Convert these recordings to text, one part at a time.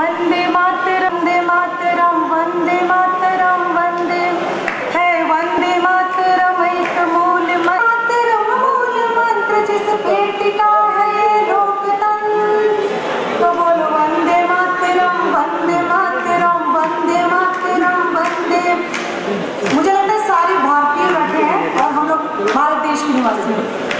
वंदे मातरम वंदे मातरम वंदे मातरम, वंदे। है वंदे मातरम, एक मूल मातरम, मूल मंत्र जिस पेट का है रोकतन तो बोलो, वंदे मातरम वंदे मातरम वंदे मातरम, वंदे। मुझे लगता है सारे भारतीय बैठे हैं और हम लोग भारत देश के निवासी हैं।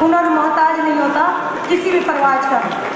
हुनर मोहताज नहीं होता किसी भी परिवार का